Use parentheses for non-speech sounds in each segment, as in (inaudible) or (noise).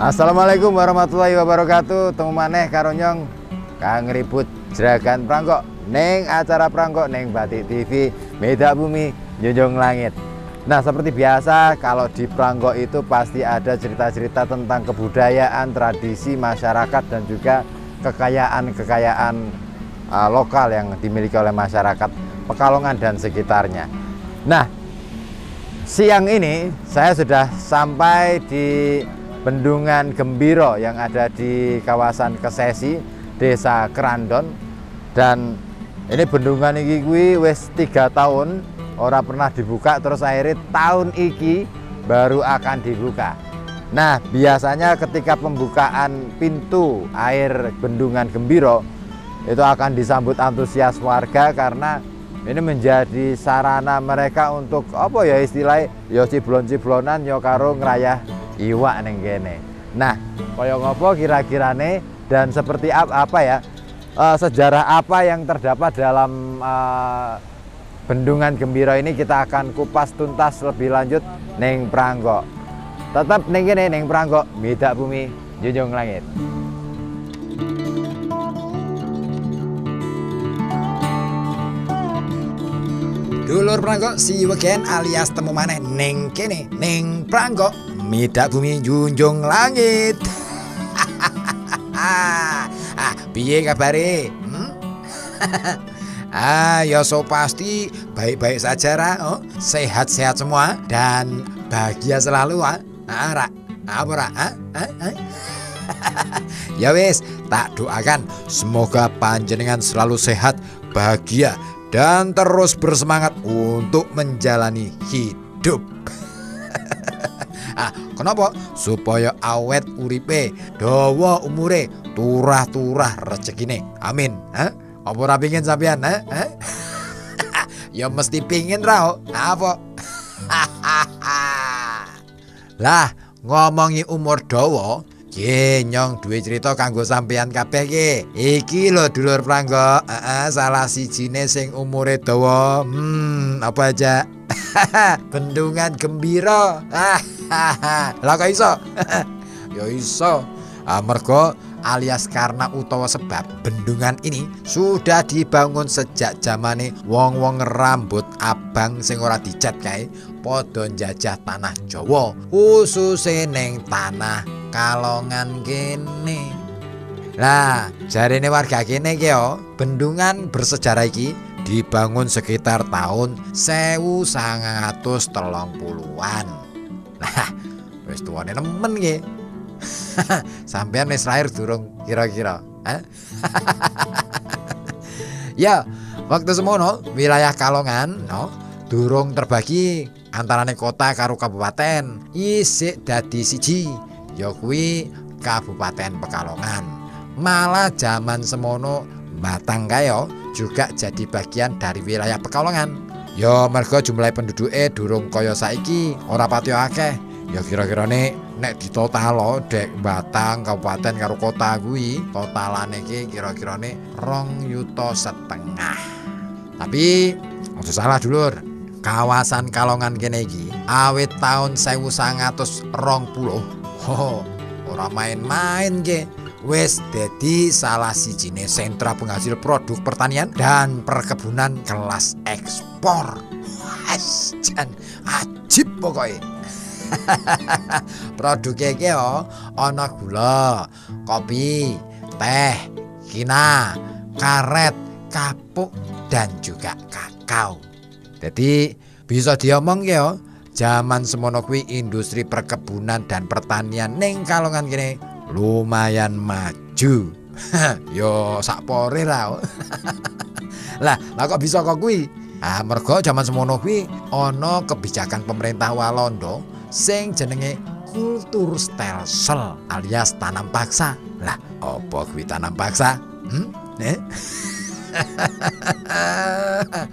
Assalamualaikum warahmatullahi wabarakatuh. Temu maneh karo nyong Kang ribut jeragan prangkok neng acara prangkok neng Batik TV Medak Bumi Junjung Langit. Nah, seperti biasa kalau di prangkok itu pasti ada cerita-cerita tentang kebudayaan, tradisi masyarakat dan juga kekayaan-kekayaan uh, lokal yang dimiliki oleh masyarakat Pekalongan dan sekitarnya. Nah, siang ini saya sudah sampai di Bendungan Gembiro yang ada di kawasan Kesesi, Desa Kerandon dan ini bendungan iki kuwi wis tiga tahun ora pernah dibuka terus akhirnya tahun iki baru akan dibuka. Nah, biasanya ketika pembukaan pintu air Bendungan Gembiro itu akan disambut antusias warga karena ini menjadi sarana mereka untuk apa ya istilahnya ya ciblon-ciblonan ya karo ngerayah iwak neng kene. Nah, kaya ngopo kira-kirane dan seperti apa, apa ya uh, sejarah apa yang terdapat dalam uh, bendungan Gembira ini kita akan kupas tuntas lebih lanjut neng Pranggo. Tetap neng kene neng Pranggo, midak bumi junjung langit. Dulur Pranggo si wegen alias temu maneh neng kene neng Pranggo midak bumi junjung langit. (laughs) ah, piye kabare? Hmm? (laughs) ah, ya so pasti baik-baik saja ra, oh. sehat-sehat semua dan bahagia selalu ah. Ah, ra. Apa ra? Ah, ah, ah. (laughs) ya wis, tak doakan semoga panjenengan selalu sehat, bahagia dan terus bersemangat untuk menjalani hidup. Ah, kenapa? Supaya awet uripe, dawa umure, turah-turah rezekine. Amin. Ha? Apa ora pengin sampean, ha? ha? (laughs) ya mesti pingin ra. Apa? (laughs) lah, ngomongi umur dawa, Ye nyong duwe cerita kanggo sampean kabeh ki. Iki lho dulur prangga, heeh salah sijine sing umure dawa. Hmm, apa aja? (laughs) Bendungan gembira. (laughs) Lah kok iso? (laughs) ya iso. Amarga alias karena utawa sebab bendungan ini sudah dibangun sejak zamane wong-wong rambut abang sing ora dicat kae padha njajah tanah Jawa khusus neng tanah Kalongan kene. Lah, jarene warga kene ki yo, bendungan bersejarah iki dibangun sekitar tahun 1930-an. Lah, wis tuwane nemen ki. (laughs) Sampean wis lahir durung kira-kira? (laughs) ya, waktu semono wilayah Kalongan no, durung terbagi antarane kota karo kabupaten isik dadi siji ya kuwi Kabupaten Pekalongan. Malah zaman semono Batang kaya juga jadi bagian dari wilayah Pekalongan. Ya mergo jumlah penduduknya durung kaya saiki ora pati akeh. Ya kira-kira nek nek ditotalo dek Batang kabupaten karo kota kuwi totalane iki kira-kira nek rong yuto setengah. Tapi aja salah dulur. Kawasan Kalongan kene iki awit tahun 1920 Oh, ora main-main ge. Wes jadi salah sijine sentra penghasil produk pertanian dan perkebunan kelas ekspor. Jan ajib pokoknya. (laughs) Produknya iki yo ana gula, kopi, teh, kina, karet, kapuk dan juga kakao. Jadi bisa diomong ya Zaman semono kuwi industri perkebunan dan pertanian ning Kalongan kene lumayan maju. (laughs) Yo sakpore lah. (laughs) lah, lah kok bisa kok kuwi? Ah, mergo zaman semono kuwi ana kebijakan pemerintah Walanda sing jenenge kultur stelsel alias tanam paksa. Lah, apa kuwi tanam paksa? Hmm? Eh? (laughs)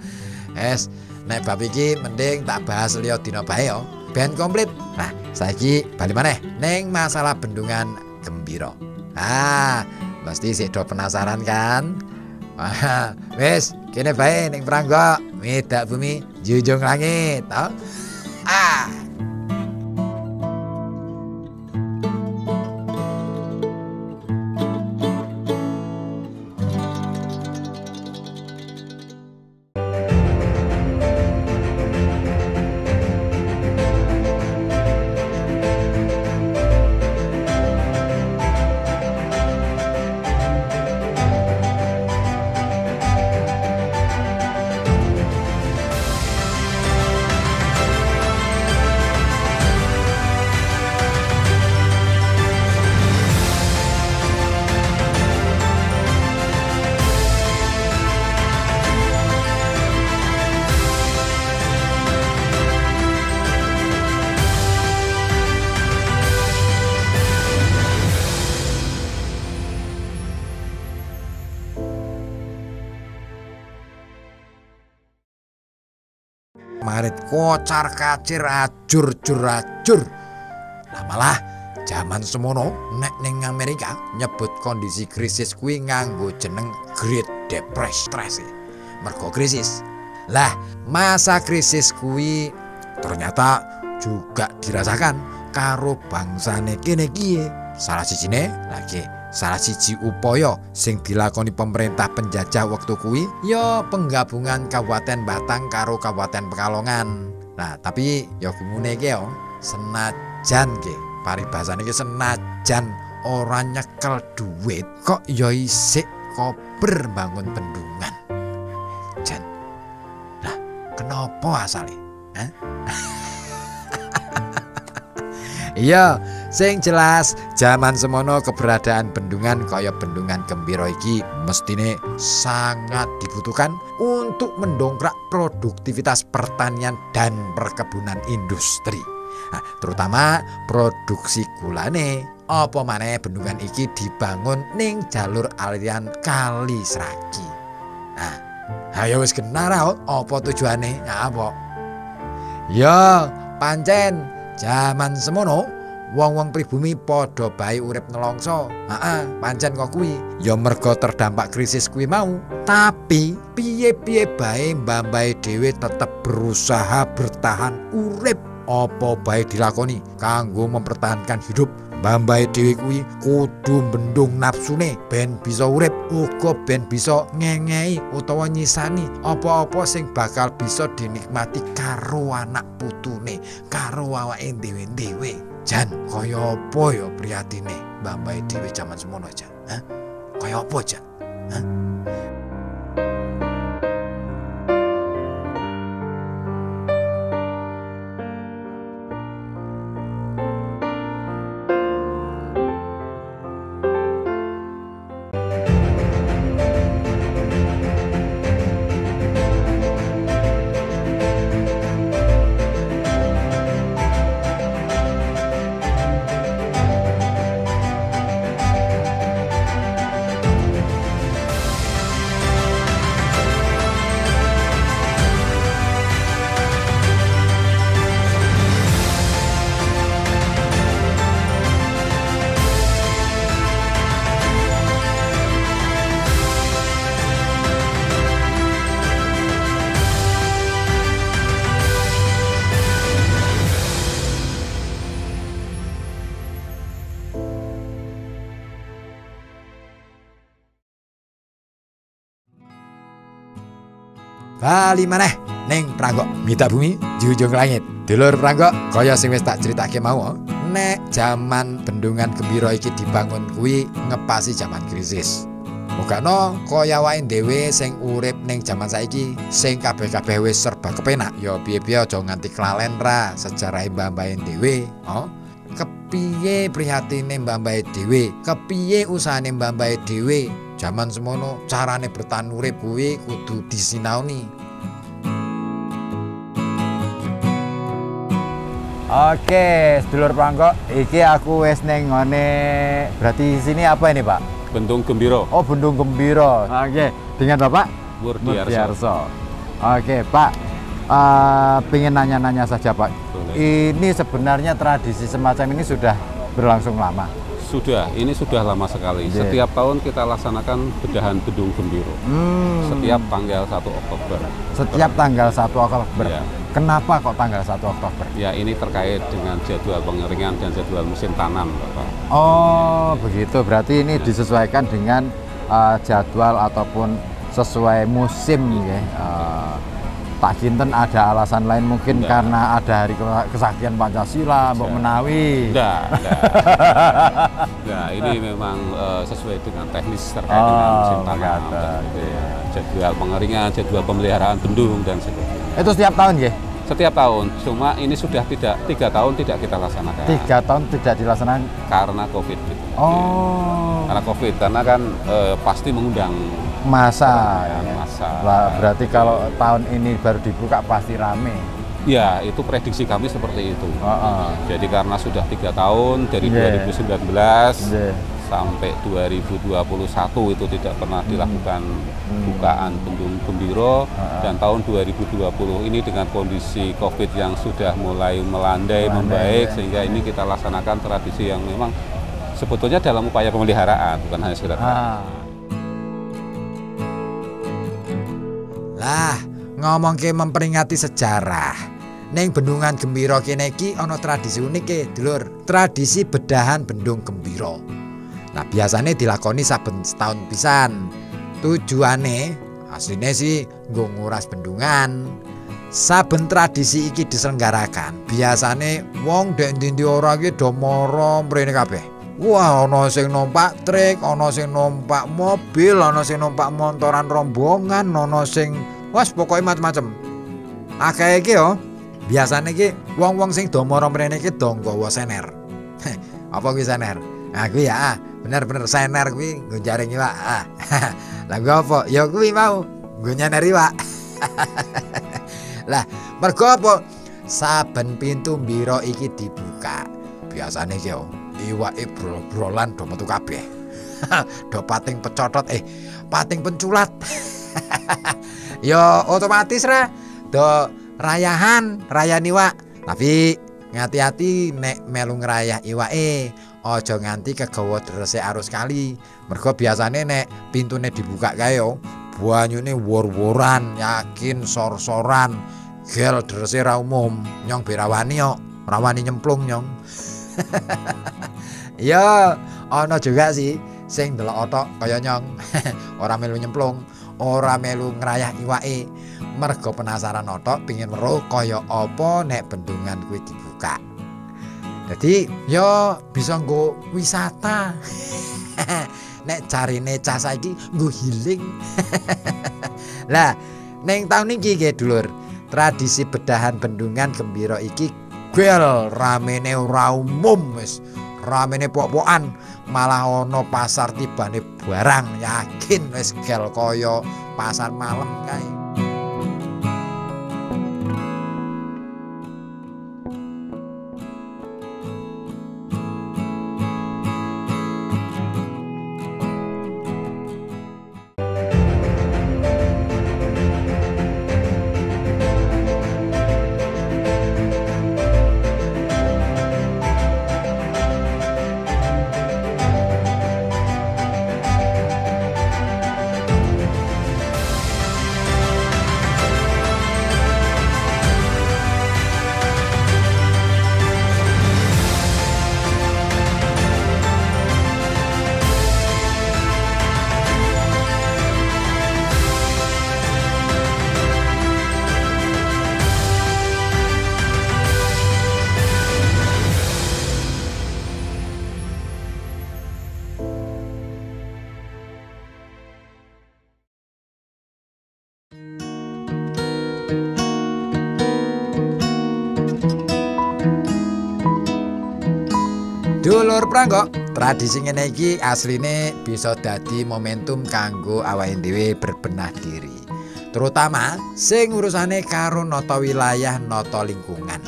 es Nek bab iki mending tak bahas liya dina bae yo. Ben komplit. Nah, saiki bali maneh ning masalah bendungan Gembira. Ah, pasti sik do penasaran kan? Wah, wis kene bae ning Prangga, medak bumi junjung langit, toh? Ah. Kocar kacir ajur jur ajur. Nah malah zaman semono nek ning Amerika nyebut kondisi krisis kuwi nganggo jeneng Great Depression mergo krisis. Lah masa krisis kuwi ternyata juga dirasakan karo bangsane kene kiye. Salah sijine lagi salah siji upaya sing dilakoni pemerintah penjajah waktu kuwi ya penggabungan Kabupaten Batang karo Kabupaten Pekalongan nah tapi ya gumune iki yo senajan ke paribasane iki senajan ora nyekel duit kok ya isik kober bangun bendungan jan lah kenapa asale Hah? (laughs) Iya, sing jelas zaman semono keberadaan bendungan kaya bendungan Gembira iki mestine sangat dibutuhkan untuk mendongkrak produktivitas pertanian dan perkebunan industri. Nah, terutama produksi gulane. Apa maneh bendungan iki dibangun ning jalur aliran Kali Sragi. Nah, ayo wis kenara apa tujuane? Ya apa? Ya, pancen Zaman semono wong-wong pribumi padha bae urip nelongso. Heeh, pancen kok kuwi. Ya merga terdampak krisis kuwi mau. Tapi piye-piye bae mbambahe dhewe tetep berusaha bertahan urip. Apa bae dilakoni kanggo mempertahankan hidup. Mbambahe dhewe kuwi kudu bendung nafsune ben bisa urip uga ben bisa ngengei utawa nyisani apa-apa sing bakal bisa dinikmati karo anak putune karo awake dhewe-dhewe. Jan, kaya apa ya priyatine mbambahe dhewe jaman semono Jan? Hah? Kaya apa Jan? Hah? Bali maneh ning Pranggok Mita Bumi Jujung Langit. Dulur Pranggok kaya sing wis tak critakake mau. Nek jaman bendungan gembira iki dibangun kuwi ngepasi jaman krisis. Mugakno kaya wae dhewe sing urip ning jaman saiki sing kabeh-kabeh wis serba kepenak ya piye-piye aja nganti kelalen ra sejarahe mbah-mbahe dhewe, oh. Kepiye prihatine mbah-mbahe dhewe? Kepiye usahane mbah-mbahe dhewe? Jaman semono carane bertahan urip kuwi kudu disinaoni. Oke, sedulur Prangkok, iki aku wis ning ngone berarti di sini apa ini, Pak? Bendung Gembiro, Oh, Bendung Gembira. Oke, dengan Bapak Murdiarso. Oke, Pak. eh pengen nanya-nanya saja, Pak. Boleh. Ini sebenarnya tradisi semacam ini sudah berlangsung lama. Sudah, ini sudah lama sekali. Iya. Setiap tahun kita laksanakan bedahan Bendung Gembiro. Hmm, Setiap tanggal 1 Oktober. setiap tanggal 1 Oktober. Iya. Kenapa kok tanggal 1 Oktober? Ya, ini terkait dengan jadwal pengeringan dan jadwal musim tanam, Bapak. Oh, begitu. Berarti ini disesuaikan dengan uh, jadwal ataupun sesuai musim ya. Uh, tak kinten ada alasan lain mungkin Enggak. karena ada hari Ke- kesaktian Pancasila, Mbok. Menawi. Enggak, enggak. Enggak, ini (laughs) memang eh, sesuai dengan teknis terkait dengan Oh, musim tanam. dan itu iya. ya. Jadwal pengeringan, jadwal pemeliharaan bendung dan sebagainya. Itu setiap tahun ya? Setiap tahun, cuma ini sudah tidak tiga tahun tidak kita laksanakan Tiga tahun tidak dilaksanakan. karena COVID. Gitu. Oh, Karena COVID, karena kan eh, pasti mengundang masa. keramaian ya. massa. Lah, berarti kalau tahun ini baru dibuka pasti rame. Ya, itu prediksi kami seperti itu. Oh, oh. Jadi karena sudah tiga tahun dari Iya. 2019 Iya. sampai 2021 itu tidak pernah dilakukan Hmm. bukaan bendung gembiro Ah. dan tahun 2020 ini dengan kondisi Covid yang sudah mulai melandai, Melandai, membaik ya. sehingga ini kita laksanakan tradisi yang memang sebetulnya dalam upaya pemeliharaan bukan hanya sekedar Ah. Lah, ngomong ke memperingati sejarah. Neng bendungan Gembiro kene iki ana tradisi unik ke, dulur. Tradisi bedahan bendung Gembiro. Nah, biasanya dilakoni saben setahun pisan. Tujuane aslinya sih nggo nguras bendungan. Saben tradisi iki diselenggarakan, biasane wong dek ndi ora ki do mara mrene kabeh. Wah, ana sing numpak trek, ana sing numpak mobil, ana sing numpak montoran rombongan, ana sing wes pokoke macem-macem. Akeh iki yo. Biasane iki wong-wong sing do mara mrene iki do nggawa sener. Apa kuwi sener? Nah kuwi ya, ah, bener-bener sener kuwi nggo jaring iwak. Ah. (laughs) Lah apa? Ya kuwi mau nggo nyener iwak. (laughs) lah, mergo apa? Saben pintu mbira iki dibuka. Biasane iki yo iwake brol-brolan do metu kabeh. (laughs) do pating pecotot eh pating penculat. (laughs) ya otomatis ra do rayahan raya iwak. Tapi ngati-hati nek melu ngrayah iwake aja nganti kegawa drese arus kali. Mergo biasane nek pintune dibuka kae yo banyune wor-woran, yakin sor-soran, gel drese ra umum, nyong berawani yo, rawani nyemplung nyong. (laughs) ya, ana juga sih sing delok otok kaya nyong. (laughs) ora melu nyemplung, ora melu ngrayah iwake. Mergo penasaran otok pingin weruh kaya apa nek bendungan kuwi dibuka. Jadi yo bisa nggo wisata. (laughs) nek carine cah saiki nggo healing. (laughs) lah, neng tahun iki nggih dulur, tradisi bedahan bendungan gembira iki gel ramene ora umum wis. Ramene pok-pokan malah ana pasar tibane barang yakin wis gel kaya pasar malam kae. Dulur pranggok, tradisi ngene iki asline bisa dadi momentum kanggo awake dhewe berbenah diri. Terutama sing urusane karo nata wilayah, nata lingkungan.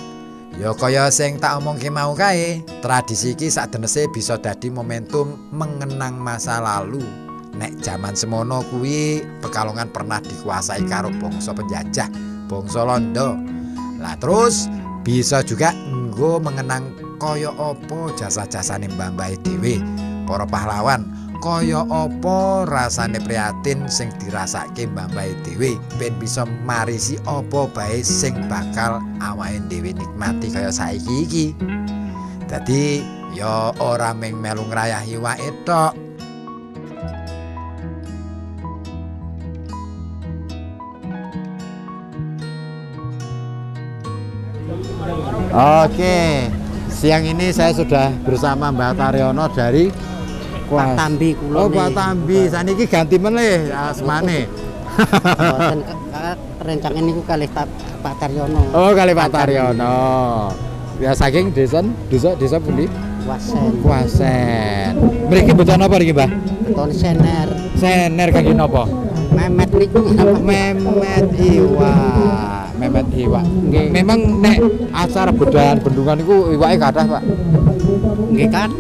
Ya kaya sing tak omongke mau kae, tradisi iki sakdenese bisa dadi momentum mengenang masa lalu. Nek jaman semono kuwi Pekalongan pernah dikuasai karo bangsa penjajah, bangsa Londo. Lah terus bisa juga nggo mengenang kaya apa jasa-jasane mbah-mbah dhewe? Para pahlawan kaya apa rasane prihatin sing dirasake mbah-mbah dhewe? Ben bisa marisi apa bae sing bakal awake dhewe nikmati kaya saiki iki? Dadi ya ora mung melu ngrayahi wae tok. Oke, siang ini saya sudah bersama Mbak Taryono dari Pak Tambi Oh, kula Pak Tambi, saniki ganti meneh asmane. Mboten rencang ini ku kalih Pak Taryono. oh, kali Pak Taryono. Ya saking desa, desa desa pundi? Wasen. Kuasen. Mriki beton apa niki, Mbah? Beton sener. Sener kaki napa? Memet niku Memet Iwa. Memet iwak. Nggih. Memang nek acara bedahan bendungan niku iwake kathah, Pak. Nggih kan,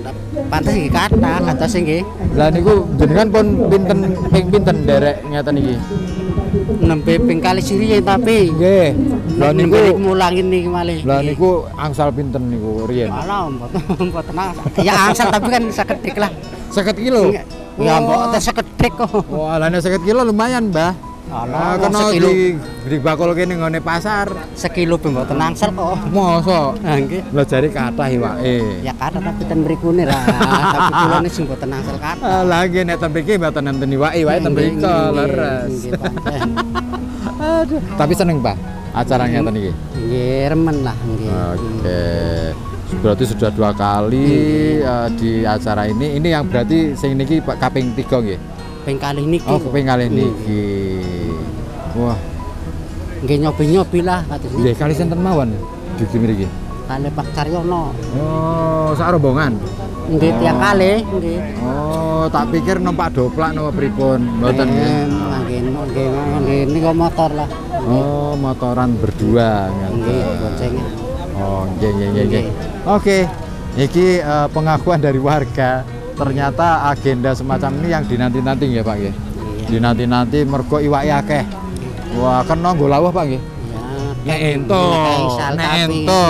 pantes nggih kata, kata sing nggih Lah niku jenengan pun pinten ping pinten derek ngeten iki. nembe ping kali siri tapi Nggih. Nembe niku mulangin niki malih. Nggih. niku angsal pinten niku riyen. Alah, mboten. (laughs) Ya angsal tapi kan sekedik lah. 50 kilo. Ya mboten sekedik kok. Wah, lah nek 50 kilo lumayan, Mbah. Alah, Nah, kena di di bakul kene ngene pasar. Sekilo ping mboten angsal kok. Mosok. Nah, nggih. Lah jari kathah iwake. Ya kata tapi ten mrikune (laughs) lah. Tapi kulone sing mboten angsal kata. Ah, lagi nek ten mriki mboten nenten iwake, iwake ten mriki leres. Nggih. (laughs) Aduh, tapi seneng, Pak. Acara ngeten iki. Nggih, remen lah nggih. Oke. Berarti sudah dua kali eh, di acara ini. Ini yang berarti sing niki Pak kaping 3 nggih. Ping kali niki. Oh, kaping kali niki. Wah, Nggih nyobi-nyobi lah kados nggih kali sinten mawon di mriki. Kali Pak Caryono. Oh, sak rombongan. Nggih tiap kali nggih. Oh, tak pikir numpak doplak napa pripun? Mboten nggih. Nggih, nggih, nggih niku motor lah. Oh, motoran berdua Nggih, boncengan. Oh, nggih nggih nggih. Oke. Iki eh, pengakuan dari warga. Ternyata agenda semacam ini yang dinanti-nanti ya, Pak. Iya. Dinanti-nanti mergo iwake akeh. Wah, kena nggo lawuh, Pak nggih. Ya, Nek ento, nek ento.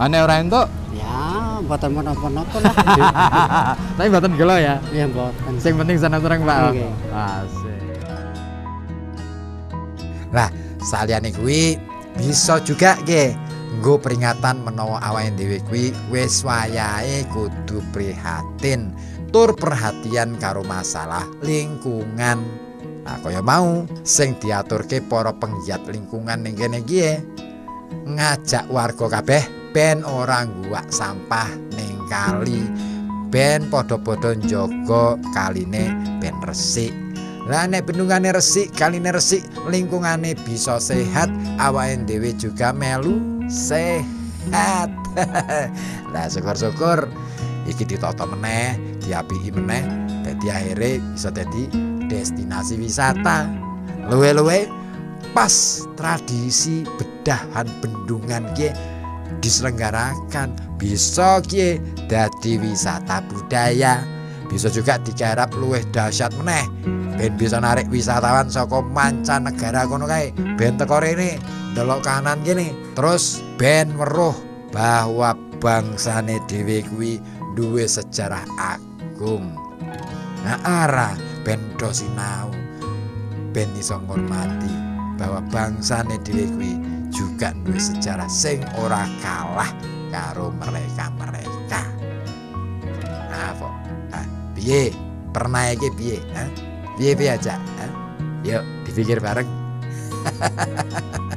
Ane ora ento, Ya, mboten menapa-napa lah. (laughs) tapi mboten gelo ya. Ya mboten. Sing penting seneng-seneng, Pak. Nggih. Asik. Lah, saliyane kuwi bisa juga nggih nggo peringatan menawa awake dhewe kuwi wis wayahe kudu prihatin tur perhatian karo masalah lingkungan. Nah, kaya mau sing diaturke para penggiat lingkungan ning kene ya, ngajak warga kabeh ben ora ngguwak sampah ning kali. Ben padha-padha njaga kaline ben resik. Lah nek bendungane resik, kaline resik, lingkungane bisa sehat, awake dhewe juga melu sehat. (laughs) lah syukur-syukur iki ditata meneh, diapiki meneh, dadi akhirnya bisa dadi destinasi wisata. Luwe-luwe pas tradisi bedahan bendungan ki diselenggarakan bisa ki dadi wisata budaya. Bisa juga digarap luwih dahsyat meneh. Ben bisa narik wisatawan saka mancanegara kono kae. Ben teko rene ndelok kanan kene. Terus ben weruh bahwa bangsane dhewe kuwi duwe sejarah agung. Nah ara ben do sinau ben iso ngormati bahwa bangsane dhewe juga duwe sejarah sing ora kalah karo mereka-mereka. Nah kok ah, piye? Pernah iki piye? Ha piye piye aja yuk dipikir bareng (laughs)